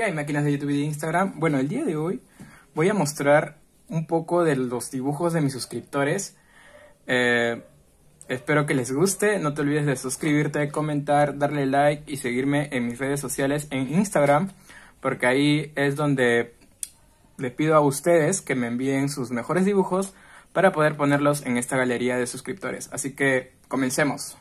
¿Qué hay máquinas de YouTube y de Instagram? Bueno, el día de hoy voy a mostrar un poco de los dibujos de mis suscriptores. Eh, espero que les guste. No te olvides de suscribirte, comentar, darle like y seguirme en mis redes sociales en Instagram, porque ahí es donde les pido a ustedes que me envíen sus mejores dibujos para poder ponerlos en esta galería de suscriptores. Así que comencemos.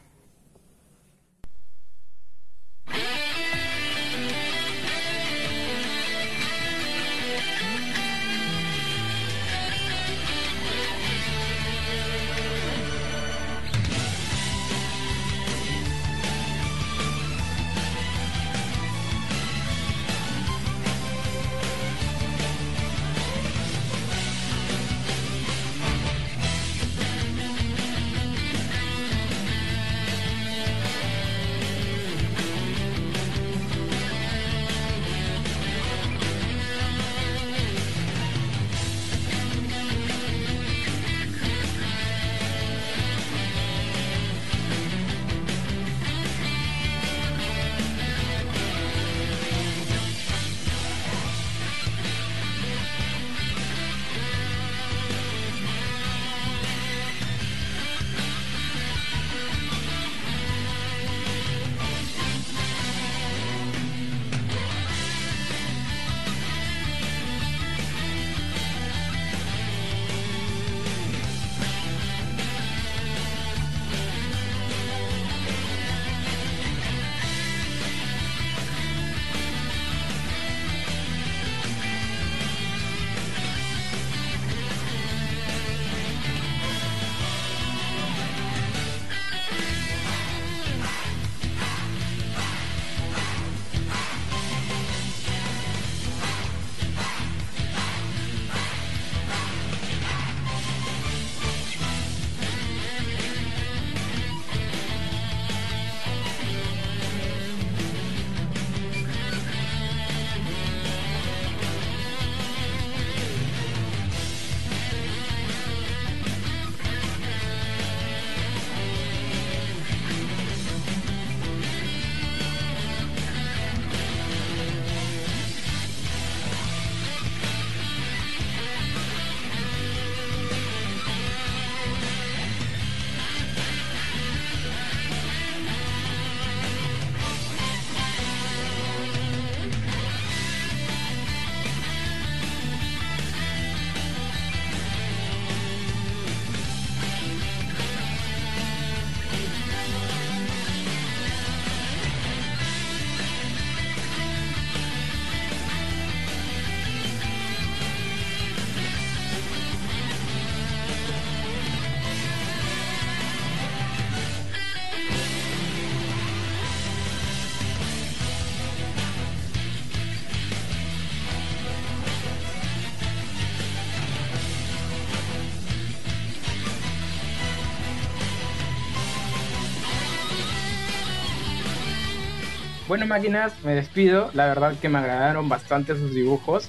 Bueno, máquinas, me despido. La verdad que me agradaron bastante sus dibujos.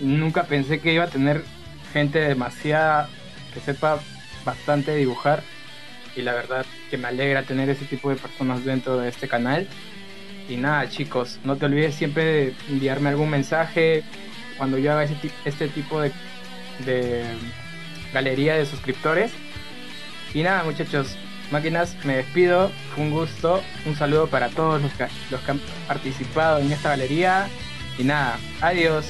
Nunca pensé que iba a tener gente demasiada que sepa bastante dibujar. Y la verdad que me alegra tener ese tipo de personas dentro de este canal. Y nada, chicos, no te olvides siempre de enviarme algún mensaje cuando yo haga este tipo de, de galería de suscriptores. Y nada, muchachos, Máquinas, me despido, fue un gusto, un saludo para todos los que, los que han participado en esta galería y nada, adiós.